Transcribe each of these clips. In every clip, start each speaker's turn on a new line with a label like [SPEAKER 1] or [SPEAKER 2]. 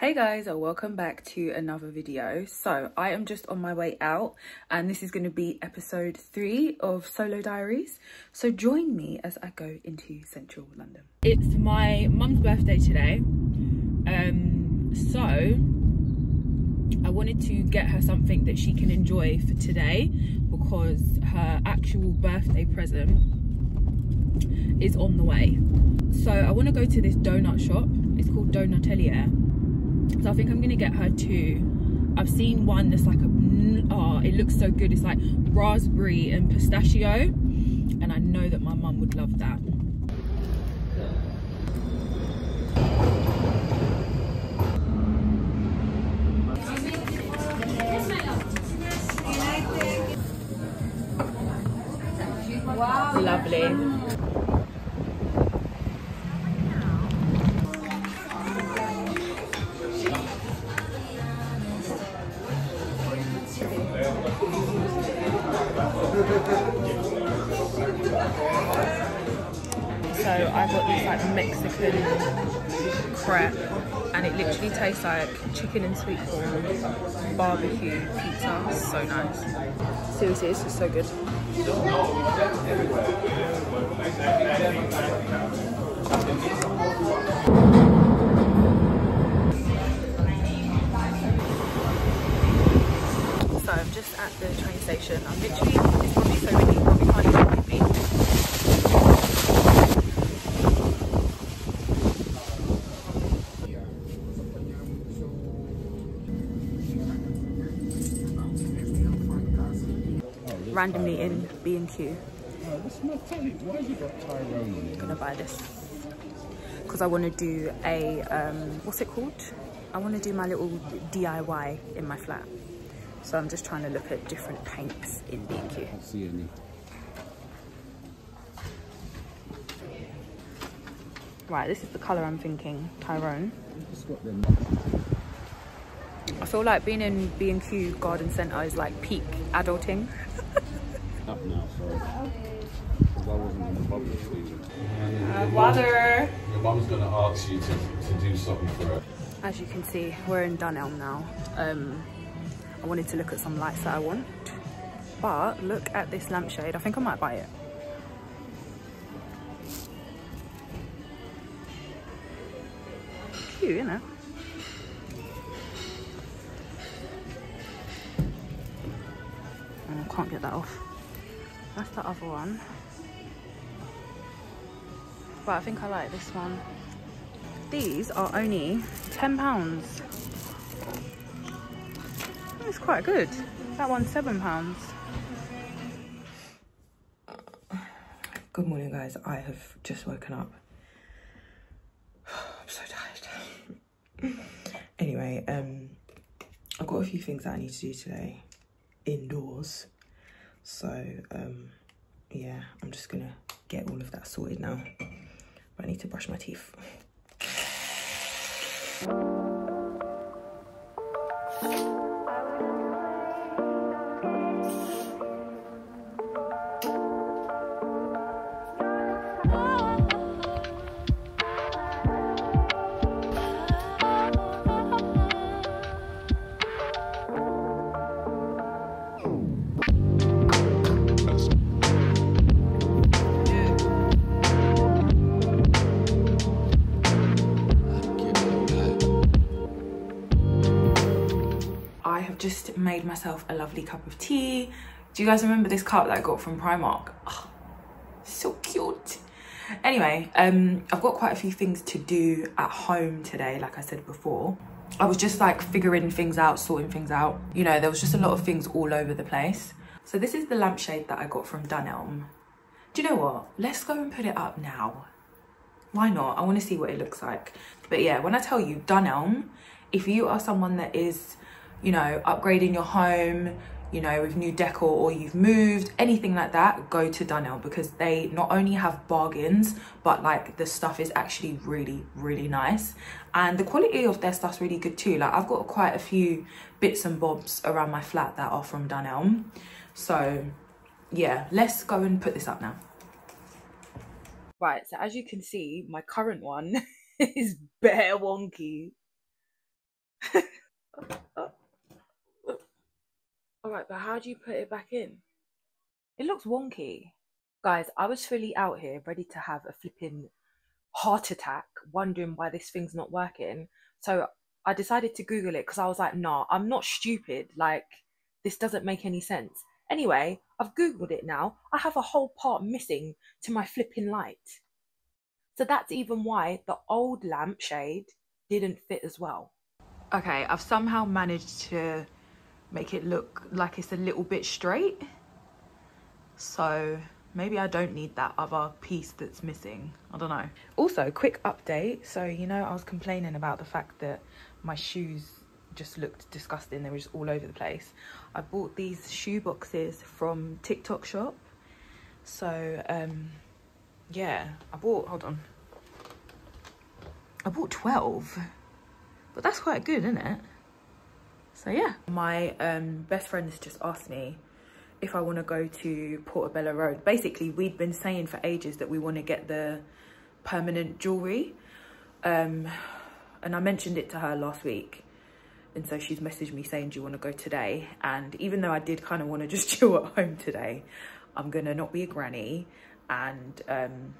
[SPEAKER 1] Hey guys, welcome back to another video. So I am just on my way out and this is going to be episode three of Solo Diaries. So join me as I go into central London. It's my mum's birthday today. Um, so I wanted to get her something that she can enjoy for today because her actual birthday present is on the way. So I want to go to this donut shop. It's called Donatelier so i think i'm gonna get her two i've seen one that's like a oh it looks so good it's like raspberry and pistachio and i know that my mum would love that Wow. Lovely. I got this like Mexican crepe and it literally tastes like chicken and sweet corn barbecue pizza. So nice. Seriously, this is so good. So I'm just at the train station. I'm literally, randomly in B&Q. I'm gonna buy this because I want to do a um, what's it called? I want to do my little DIY in my flat. So I'm just trying to look at different paints in B&Q. see any. Right, this is the colour I'm thinking, Tyrone. I feel like being in B&Q Garden Centre is like peak adulting.
[SPEAKER 2] Because I wasn't in the public.
[SPEAKER 1] Uh, water.
[SPEAKER 2] Your mum's going to ask you to, to do something for her.
[SPEAKER 1] As you can see, we're in Dunelm now. Um, I wanted to look at some lights that I want. But look at this lampshade. I think I might buy it. Cute, isn't it? Oh, I can't get that off. That's the other one. But I think I like this one. These are only £10. It's quite good. That one's £7. Good morning guys, I have just woken up. I'm so tired. anyway, um, I've got a few things that I need to do today indoors. So um, yeah, I'm just gonna get all of that sorted now. But I need to brush my teeth. just made myself a lovely cup of tea. Do you guys remember this cup that I got from Primark? Oh, so cute. Anyway, um, I've got quite a few things to do at home today, like I said before. I was just like figuring things out, sorting things out. You know, there was just a lot of things all over the place. So this is the lampshade that I got from Dunelm. Do you know what? Let's go and put it up now. Why not? I want to see what it looks like. But yeah, when I tell you Dunelm, if you are someone that is you know, upgrading your home, you know, with new decor or you've moved, anything like that, go to Dunelm because they not only have bargains, but like the stuff is actually really, really nice. And the quality of their stuff's really good too. Like I've got quite a few bits and bobs around my flat that are from Dunelm. So yeah, let's go and put this up now. Right, so as you can see, my current one is bare wonky All right, but how do you put it back in? It looks wonky. Guys, I was fully out here ready to have a flipping heart attack, wondering why this thing's not working. So I decided to Google it because I was like, nah, I'm not stupid. Like, this doesn't make any sense. Anyway, I've Googled it now. I have a whole part missing to my flipping light. So that's even why the old lampshade didn't fit as well. Okay, I've somehow managed to make it look like it's a little bit straight. So maybe I don't need that other piece that's missing. I don't know. Also, quick update. So, you know, I was complaining about the fact that my shoes just looked disgusting. They were just all over the place. I bought these shoe boxes from TikTok shop. So, um, yeah, I bought, hold on. I bought 12, but that's quite good, isn't it? So yeah. My um, best friend has just asked me if I want to go to Portobello Road. Basically, we'd been saying for ages that we want to get the permanent jewellery. Um, and I mentioned it to her last week. And so she's messaged me saying, do you want to go today? And even though I did kind of want to just chill at home today, I'm going to not be a granny. And um,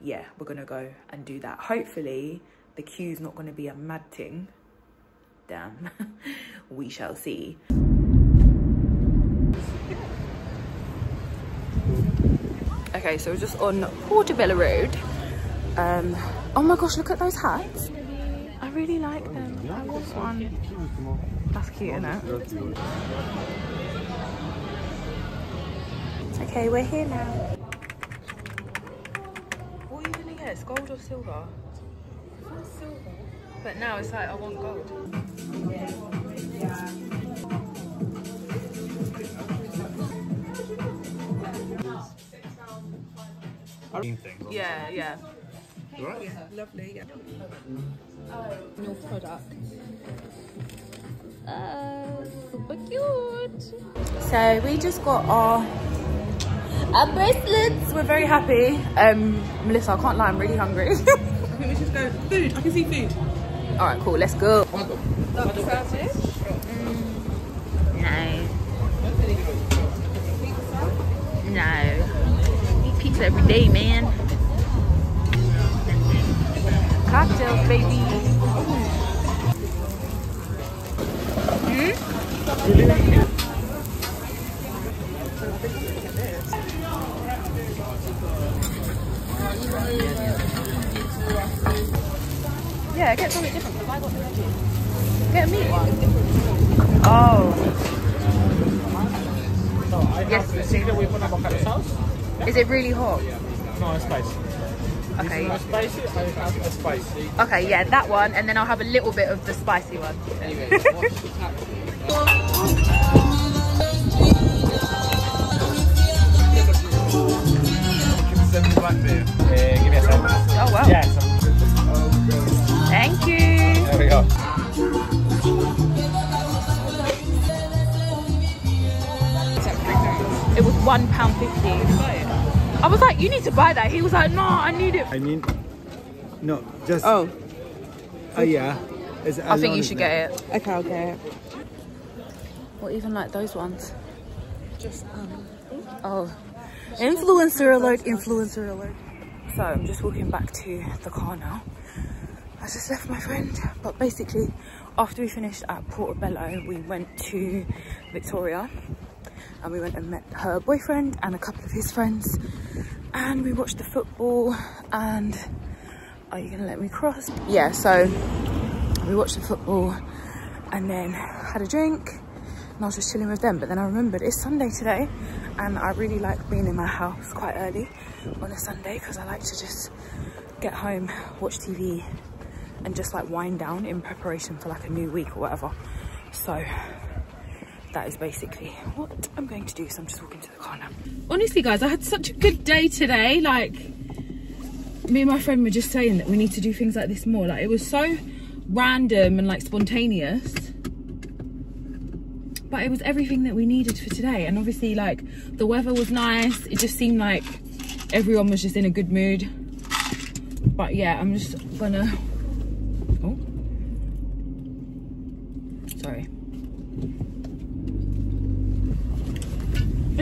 [SPEAKER 1] yeah, we're going to go and do that. Hopefully the queue's not going to be a mad thing. Damn, we shall see. Okay, so we're just on Portobello Road. Um, oh my gosh, look at those hats. I really like them. I want one. That's cute, isn't it? Okay, we're here now. What are you gonna get? It's Gold or silver? silver. But now it's like I want gold. Yeah, yeah. yeah.
[SPEAKER 2] Right?
[SPEAKER 3] Lovely, yeah. Your product.
[SPEAKER 1] Uh, super cute. So we just got our our bracelets. We're very happy. Um, Melissa, I can't lie, I'm really hungry.
[SPEAKER 3] I think we should go. Food. I can see food.
[SPEAKER 1] All right, cool. Let's go.
[SPEAKER 3] Like
[SPEAKER 1] No. Eat pizza every day, man. Cocktails, baby. Hmm? Yeah, get something different I got the. Get a meat one. Oh. Yes.
[SPEAKER 4] Single we put avocado sauce.
[SPEAKER 1] Is it really hot?
[SPEAKER 4] No, it's spicy.
[SPEAKER 1] Okay.
[SPEAKER 4] No spicy, I have the spicy.
[SPEAKER 1] Okay, yeah, that one, and then I'll have a little bit of the spicy one.
[SPEAKER 4] Give me a second.
[SPEAKER 1] Oh wow.
[SPEAKER 4] Yeah,
[SPEAKER 1] Thank you.
[SPEAKER 4] there we go.
[SPEAKER 1] It was one pound fifty. I was like, you need to buy that. He was like, no, I need it.
[SPEAKER 5] I mean, no, just.
[SPEAKER 3] Oh,
[SPEAKER 5] uh, yeah. It's
[SPEAKER 1] I think you should get it.
[SPEAKER 3] okay, I'll get it.
[SPEAKER 1] Or even like those ones.
[SPEAKER 3] Just um.
[SPEAKER 1] Oh, influencer alert, influencer alert. So I'm just walking back to the car now. I just left my friend, but basically after we finished at Portobello, we went to Victoria and we went and met her boyfriend and a couple of his friends and we watched the football and are you gonna let me cross? Yeah, so we watched the football and then had a drink and I was just chilling with them. But then I remembered it's Sunday today and I really like being in my house quite early on a Sunday because I like to just get home, watch TV and just like wind down in preparation for like a new week or whatever. So that is basically what I'm going to do. So I'm just walking to the car now. Honestly guys, I had such a good day today. Like me and my friend were just saying that we need to do things like this more. Like it was so random and like spontaneous but it was everything that we needed for today and obviously like the weather was nice it just seemed like everyone was just in a good mood but yeah i'm just gonna oh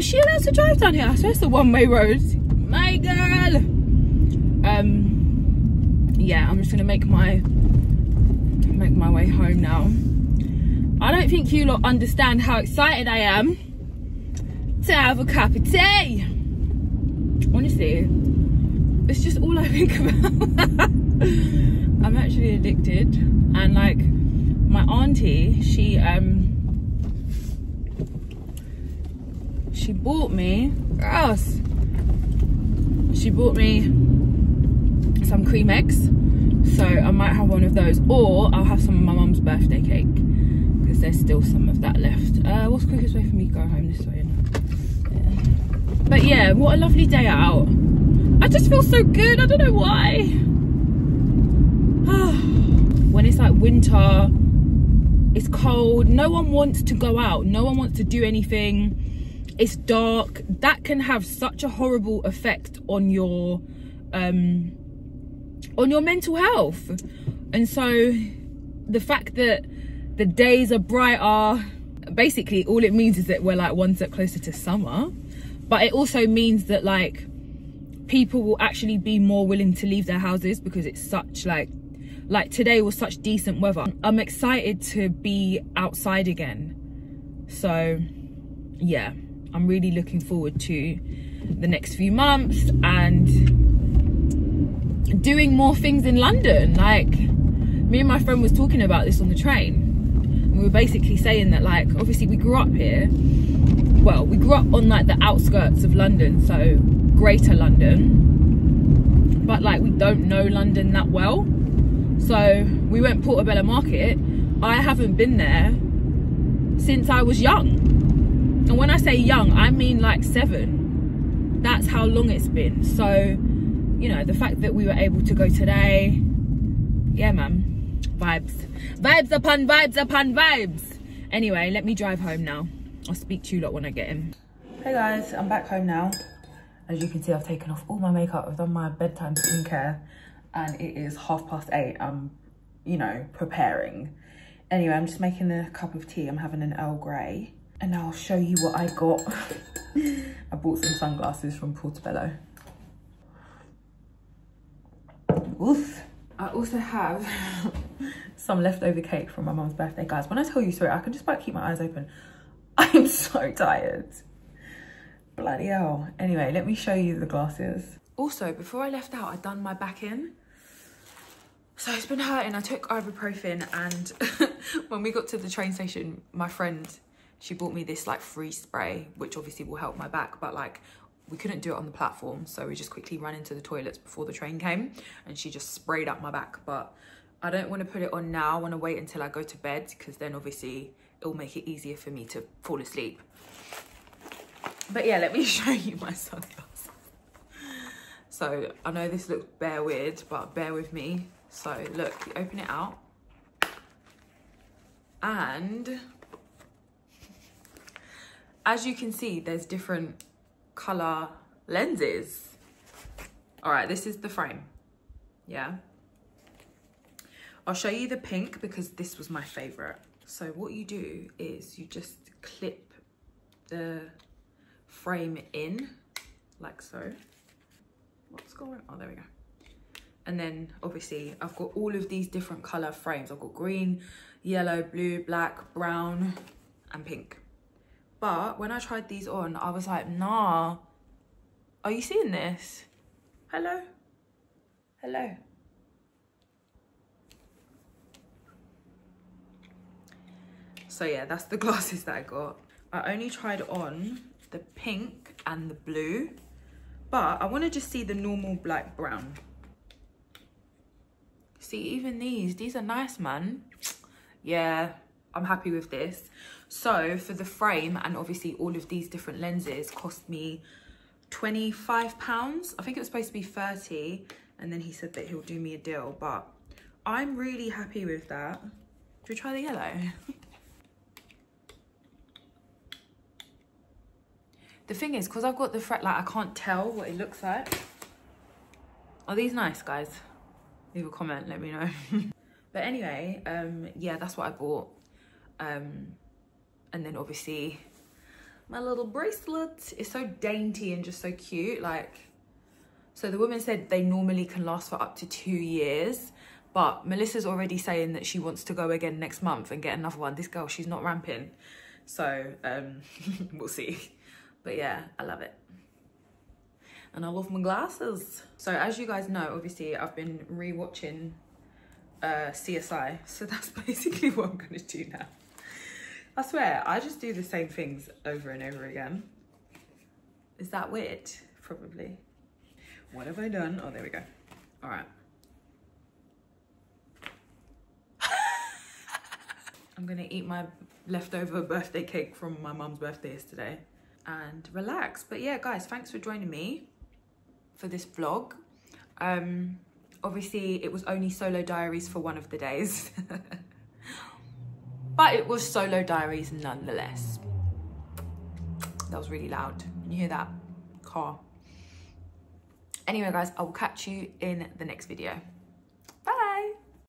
[SPEAKER 1] Is she allowed to drive down here? I swear it's a one-way road. My girl. Um. Yeah, I'm just gonna make my make my way home now. I don't think you lot understand how excited I am to have a cup of tea. Honestly, it's just all I think about. I'm actually addicted, and like my auntie, she um she bought me gross. She bought me some cream eggs, so I might have one of those, or I'll have some of my mum's birthday cake because there's still some of that left. Uh, what's the quickest way for me to go home this way? Yeah. But yeah, what a lovely day out. I just feel so good. I don't know why. when it's like winter, it's cold. No one wants to go out. No one wants to do anything. It's dark. That can have such a horrible effect on your um on your mental health. And so the fact that the days are brighter, basically all it means is that we're like one step closer to summer. But it also means that like people will actually be more willing to leave their houses because it's such like like today was such decent weather i'm excited to be outside again so yeah i'm really looking forward to the next few months and doing more things in london. Like me and my friend was talking about this on the train. And we were basically saying that like obviously we grew up here. Well we grew up on like the outskirts of london so greater london. But like we don't know london that well. So we went portobello market. I haven't been there since i was young and when i say young i mean like seven. That's how long it's been. So you know the fact that we were able to go today yeah man vibes. Vibes upon vibes upon vibes. Anyway let me drive home now. I'll speak to you lot when i get in. Hey guys i'm back home now. As you can see i've taken off all my makeup. I've done my bedtime skincare and it is half past eight. I'm you know preparing. Anyway i'm just making a cup of tea. I'm having an earl grey and i'll show you what i got. I bought some sunglasses from portobello. Oof. i also have some leftover cake from my mum's birthday guys. When i tell you sorry i can just about keep my eyes open. I'm so tired. Bloody hell. Anyway let me show you the glasses. Also before i left out i done my back in. So it's been hurting. I took ibuprofen and when we got to the train station my friend she bought me this like free spray which obviously will help my back but like we couldn't do it on the platform so we just quickly ran into the toilets before the train came and she just sprayed up my back but i don't want to put it on now i want to wait until i go to bed because then obviously it'll make it easier for me to fall asleep. But yeah let me show you my sunglasses. So i know this looks bare weird but bear with me. So look you open it out and as you can see there's different color lenses. All right this is the frame. Yeah. I'll show you the pink because this was my favorite so what you do is you just clip the frame in like so. What's going on? Oh there we go. And then obviously i've got all of these different color frames. I've got green yellow blue black brown and pink but when i tried these on i was like nah. Are you seeing this? Hello? Hello? So yeah that's the glasses that i got. I only tried on the pink and the blue but i want to just see the normal black brown. See even these these are nice man. Yeah i'm happy with this so for the frame and obviously all of these different lenses cost me 25 pounds. I think it was supposed to be 30 and then he said that he'll do me a deal but i'm really happy with that. Should we try the yellow? The thing is because i've got the fret like i can't tell what it looks like. Are these nice guys? Leave a comment let me know. But anyway um yeah that's what i bought. Um and then obviously my little bracelet. It's so dainty and just so cute. Like, so the woman said they normally can last for up to two years. But Melissa's already saying that she wants to go again next month and get another one. This girl, she's not ramping. So, um, we'll see. But yeah, I love it. And I love my glasses. So as you guys know, obviously I've been re-watching uh, CSI. So that's basically what I'm gonna do now. I swear, I just do the same things over and over again. Is that weird? Probably. What have I done? Oh, there we go. All right. I'm gonna eat my leftover birthday cake from my mum's birthday yesterday and relax. But yeah, guys, thanks for joining me for this vlog. Um, obviously, it was only solo diaries for one of the days. but it was solo diaries nonetheless. That was really loud. Can you hear that? Car. Anyway, guys, I will catch you in the next video.